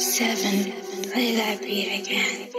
seven. Play that beat again.